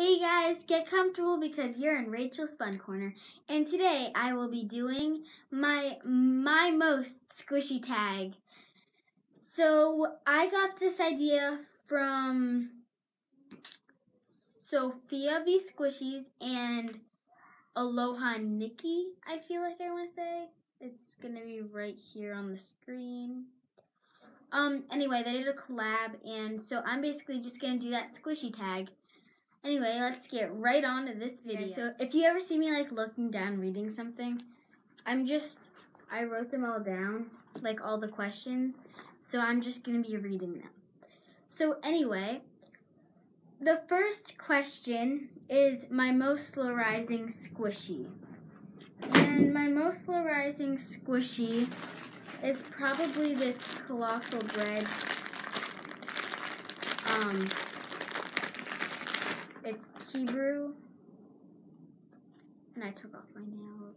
Hey guys, get comfortable because you're in Rachel's Fun Corner. And today I will be doing my my most squishy tag. So I got this idea from Sophia V Squishies and Aloha Nikki, I feel like I want to say. It's gonna be right here on the screen. Um, anyway, they did a collab, and so I'm basically just gonna do that squishy tag. Anyway, let's get right on to this video. Okay, so if you ever see me like looking down reading something, I'm just, I wrote them all down, like all the questions, so I'm just gonna be reading them. So anyway, the first question is my most slow rising squishy. And my most slow rising squishy is probably this colossal bread. Um, Hebrew. And I took off my nails.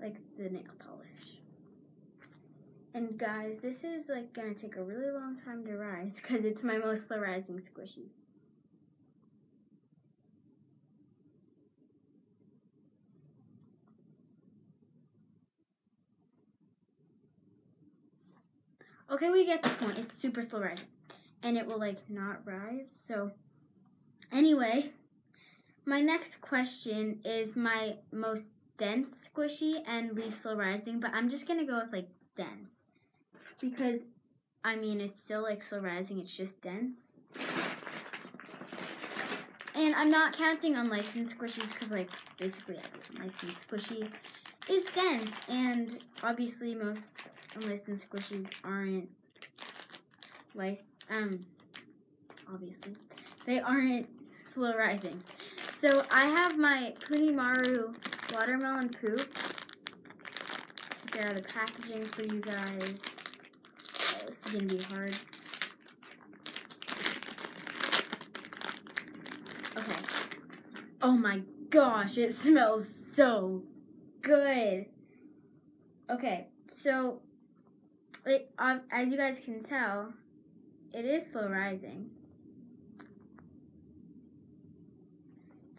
Like the nail polish. And guys, this is like gonna take a really long time to rise because it's my most slow rising squishy. Okay, we get the point. It's super slow rising. And it will like not rise. So anyway, my next question is my most dense squishy and least slow rising, but I'm just gonna go with like dense. Because I mean it's still like slow rising, it's just dense. And I'm not counting unlicensed squishies because like basically every unlicensed squishy is dense and obviously most unlicensed squishies aren't lice um obviously they aren't slow rising. So I have my Punimaru watermelon poop. Get out of the packaging for you guys. This is gonna be hard. Okay. Oh my gosh, it smells so good. Okay, so it um, as you guys can tell, it is slow rising.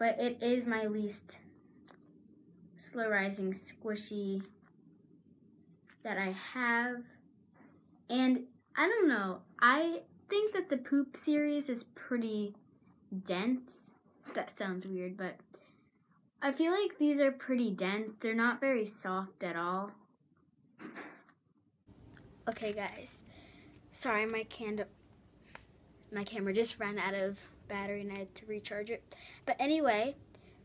But it is my least slow rising squishy that I have. And I don't know, I think that the poop series is pretty dense. That sounds weird, but I feel like these are pretty dense. They're not very soft at all. Okay, guys. Sorry, my my camera just ran out of battery and I had to recharge it. But anyway,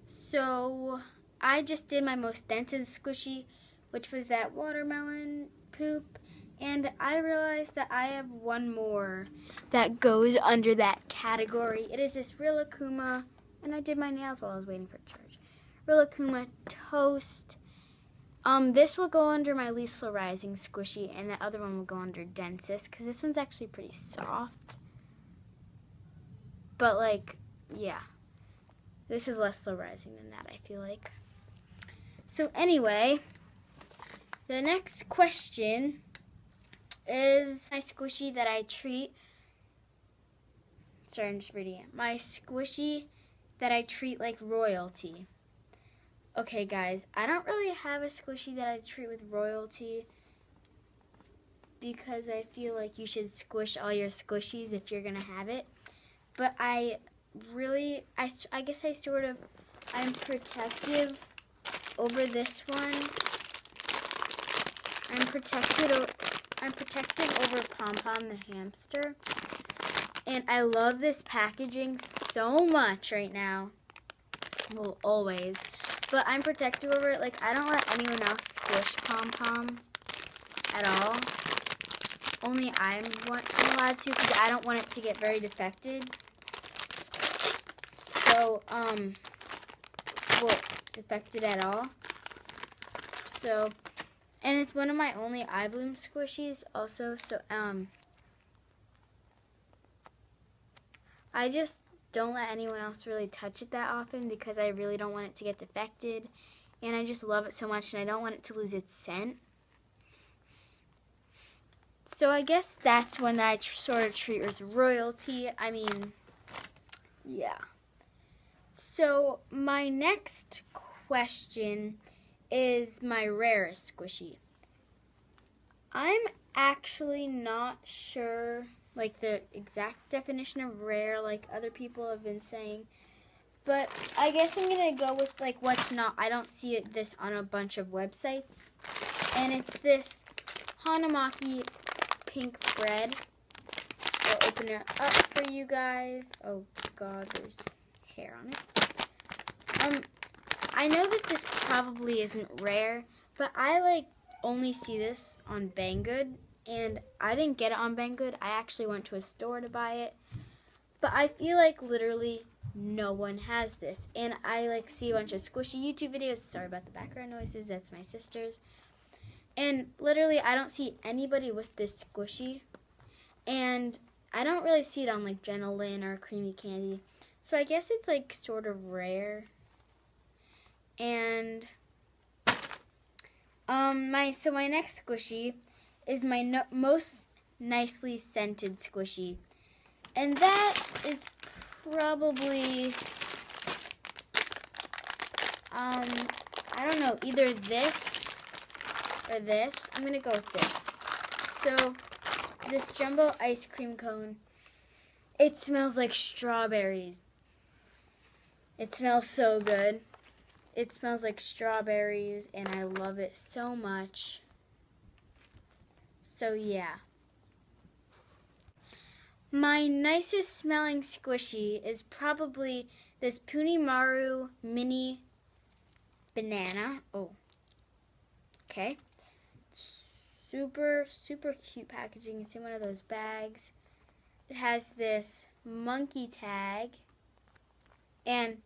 so I just did my most dense and squishy, which was that watermelon poop. And I realized that I have one more that goes under that category. It is this Rilakkuma, and I did my nails while I was waiting for charge. Rilakkuma toast um, this will go under my least rising squishy, and the other one will go under densest, because this one's actually pretty soft. But, like, yeah. This is less slow rising than that, I feel like. So, anyway, the next question is my squishy that I treat. Sorry, I'm just reading it. My squishy that I treat like royalty. Okay, guys, I don't really have a squishy that I treat with royalty because I feel like you should squish all your squishies if you're going to have it. But I really, I, I guess I sort of, I'm protective over this one. I'm protected, I'm protective over Pom Pom the hamster. And I love this packaging so much right now. Well, always. But I'm protective over it. Like, I don't let anyone else squish Pom Pom at all. Only I'm allowed to because I don't want it to get very defected. So, um, well, defected at all. So, and it's one of my only iBloom squishies also. So, um, I just don't let anyone else really touch it that often because I really don't want it to get defected. And I just love it so much and I don't want it to lose its scent. So I guess that's that I sort of treat as royalty. I mean, yeah. So my next question is my rarest squishy. I'm actually not sure like the exact definition of rare like other people have been saying. But I guess I'm to go with like what's not. I don't see it, this on a bunch of websites. And it's this Hanamaki pink bread. I'll open it up for you guys. Oh god, there's hair on it. Um, I know that this probably isn't rare, but I like only see this on Banggood, and I didn't get it on Banggood. I actually went to a store to buy it, but I feel like literally no one has this, and I like see a bunch of squishy YouTube videos. Sorry about the background noises. That's my sister's, and literally I don't see anybody with this squishy, and I don't really see it on like Lynn or Creamy Candy. So I guess it's like sort of rare. And um my so my next squishy is my no, most nicely scented squishy. And that is probably um I don't know, either this or this. I'm going to go with this. So this jumbo ice cream cone it smells like strawberries. It smells so good. It smells like strawberries, and I love it so much. So, yeah. My nicest smelling squishy is probably this Punimaru mini banana. Oh. Okay. Super, super cute packaging. It's in one of those bags. It has this monkey tag. And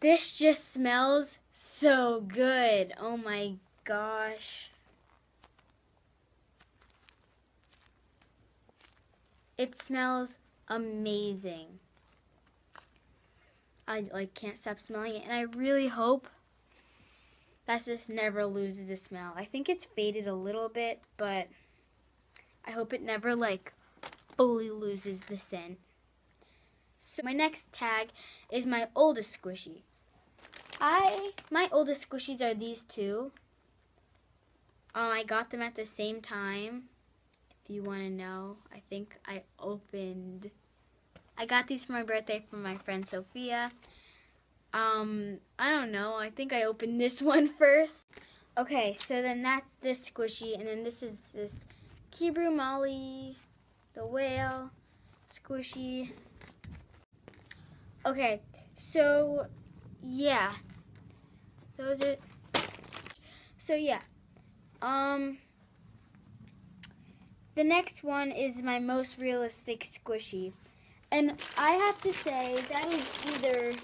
this just smells so good. Oh my gosh. It smells amazing. I like can't stop smelling it and I really hope that this never loses the smell. I think it's faded a little bit, but I hope it never like fully loses the scent. So my next tag is my oldest squishy. I my oldest squishies are these two. Um, I got them at the same time. If you want to know, I think I opened. I got these for my birthday from my friend Sophia. Um, I don't know. I think I opened this one first. Okay, so then that's this squishy, and then this is this Kiibru Molly, the whale, squishy. Okay, so yeah, those are. So yeah, um, the next one is my most realistic squishy, and I have to say that is either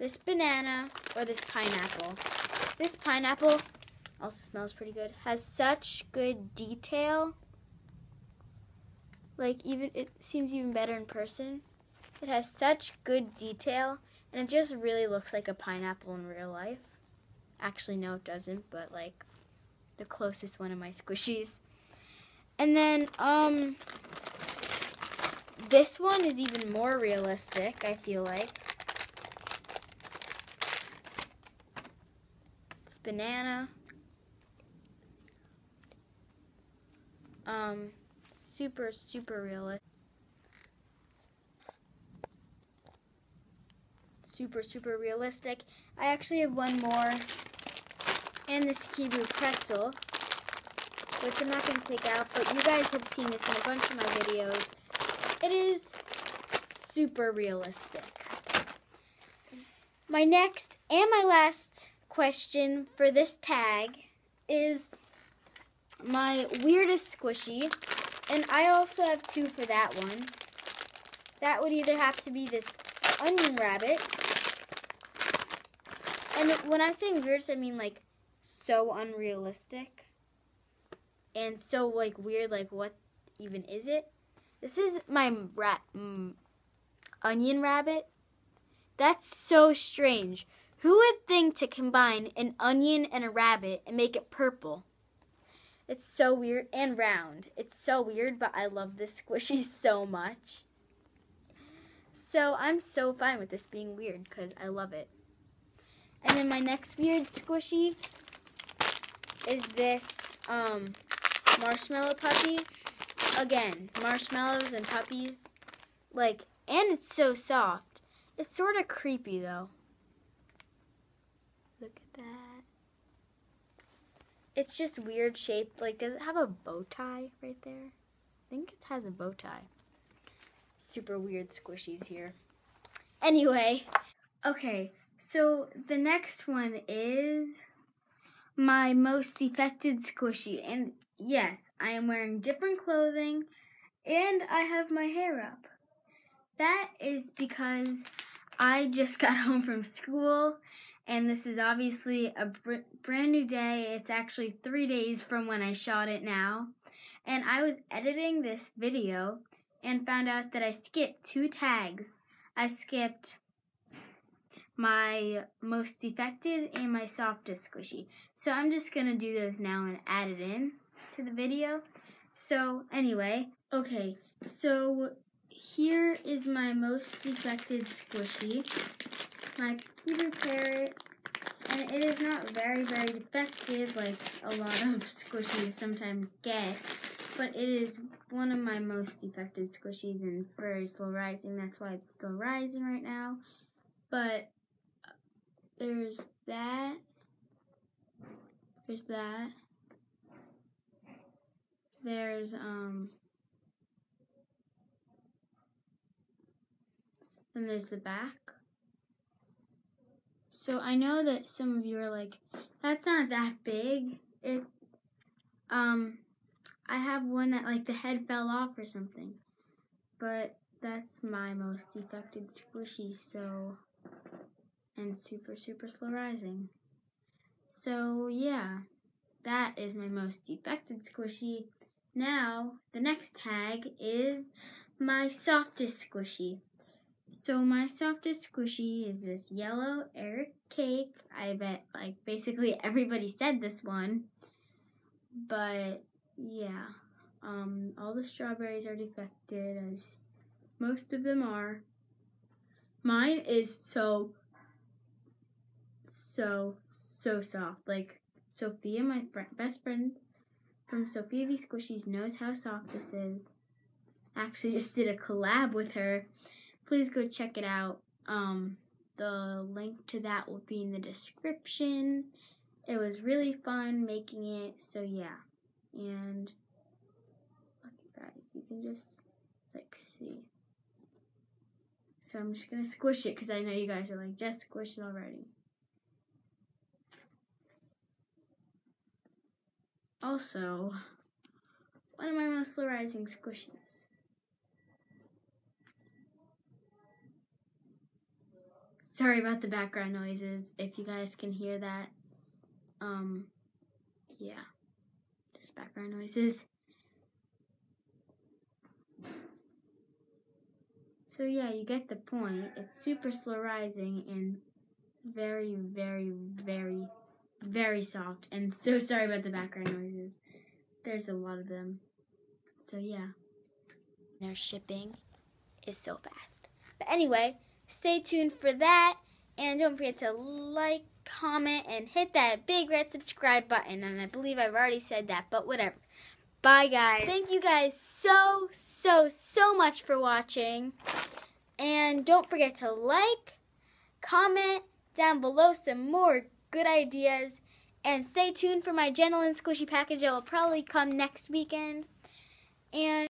this banana or this pineapple. This pineapple also smells pretty good. Has such good detail. Like even it seems even better in person. It has such good detail, and it just really looks like a pineapple in real life. Actually, no, it doesn't, but like the closest one of my squishies. And then, um, this one is even more realistic, I feel like. This banana. Um, super, super realistic. Super, super realistic. I actually have one more and this Kibu pretzel, which I'm not going to take out, but you guys have seen this in a bunch of my videos. It is super realistic. My next and my last question for this tag is my weirdest squishy, and I also have two for that one. That would either have to be this onion rabbit and when I'm saying weird, I mean like so unrealistic and so like weird. Like what even is it? This is my rat mm, onion rabbit. That's so strange. Who would think to combine an onion and a rabbit and make it purple? It's so weird and round. It's so weird, but I love this squishy so much. So I'm so fine with this being weird because I love it. And then my next weird squishy is this um, marshmallow puppy. Again, marshmallows and puppies. Like, and it's so soft. It's sort of creepy though. Look at that. It's just weird shaped. Like, does it have a bow tie right there? I think it has a bow tie. Super weird squishies here. Anyway, okay, so the next one is my most affected squishy. And yes, I am wearing different clothing and I have my hair up. That is because I just got home from school and this is obviously a br- brand new day. It's actually three days from when I shot it now. And I was editing this video and found out that I skipped two tags. I skipped my most affected and my softest squishy. So I'm just going to do those now and add it in to the video. So anyway, okay, so here is my most affected squishy my Peter Parrot, and it is not very, very defective like a lot of squishies sometimes get, but it is one of my most defective squishies and very slow rising. That's why it's still rising right now. But there's that. There's that. There's, um, then there's the back. So I know that some of you are like, that's not that big. It, um, I have one that like the head fell off or something. But that's my most defected squishy, so, and super, super slow rising. So yeah, that is my most defected squishy. Now, the next tag is my softest squishy. So my softest squishy is this yellow Eric cake. I bet like basically everybody said this one. But yeah, um, all the strawberries are defected as most of them are. Mine is so, so, so soft. Like Sophia, my best friend from Sophia V Squishies knows how soft this is. I actually just did a collab with her please go check it out. Um, the link to that will be in the description. It was really fun making it, so yeah. And look, guys, you can just like see. So I'm just gonna squish it because I know you guys are like, just squish it already. Also, one of my most rising squishies. Sorry about the background noises. If you guys can hear that, um, yeah, there's background noises. So yeah, you get the point. It's super slow rising and very, very, very, very soft. And so sorry about the background noises. There's a lot of them. So yeah. Their shipping is so fast. But anyway, Stay tuned for that. And don't forget to like, comment, and hit that big red subscribe button. And I believe I've already said that, but whatever. Bye, guys. Thank you guys so, so, so much for watching. And don't forget to like, comment down below some more good ideas. And stay tuned for my gentle and squishy package that will probably come next weekend. And